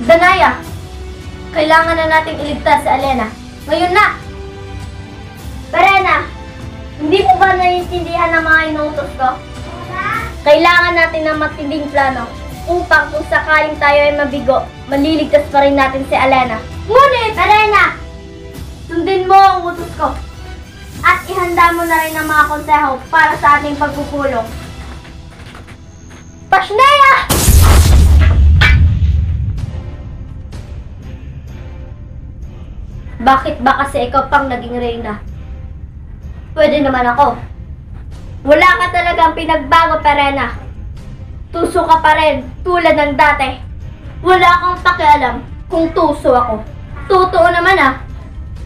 Danaya, kailangan na nating iligtas si Alena. Ngayon na! Perena, hindi mo ba naiintindihan ang mga inutos ko? Kailangan natin ng matinding plano upang kung sakaling tayo ay mabigo, maliligtas pa rin natin si Alena. Ngunit, Perena, sundin mo ang utos ko at ihanda mo na rin ang mga konseho para sa ating pagpupulong. Pashnea! Bakit ba kasi ikaw pang naging reyna? Pwede naman ako. Wala ka talagang pinagbago, Perena. Tuso ka pa rin, tulad ng dati. Wala kang pakialam kung tuso ako. Totoo naman ah,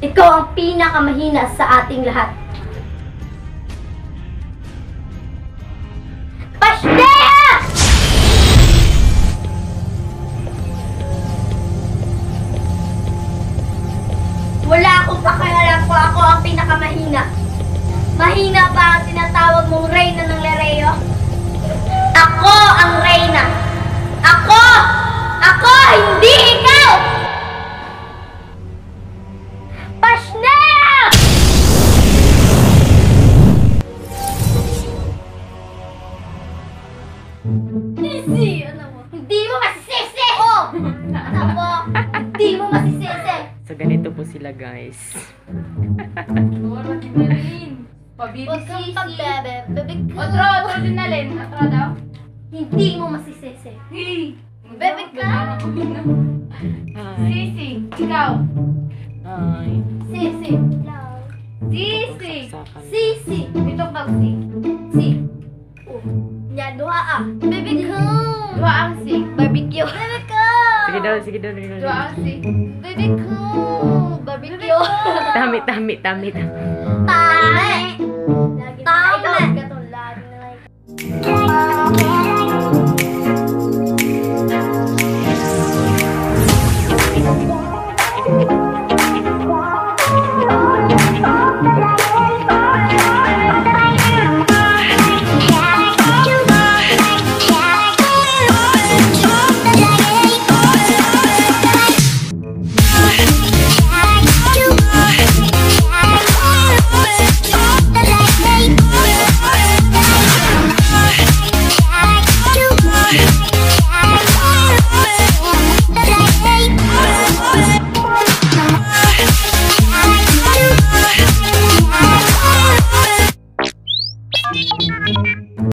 ikaw ang pinakamahina sa ating lahat. Pakialam kung ako ang pinakamahina. Mahina ba ang tinatawag mong reyna ng Lereo? So, ganito po sila, guys. Huwag kang pagbebe. Bebe ko. Otro, otro din na Len. Otro daw. Hindi mo masisisi. Bebe ka. Hi. Sisi, ikaw. Hi. Sisi. Sisi. Saksakan. Sisi. Dito ka si. Si. Oh. Yan, duha ah. Baby ko. Dua ang si. Sige daw, sige daw. Sige daw. Baby ko! Barbecue! Tamit, tamit, tamit. Tamit!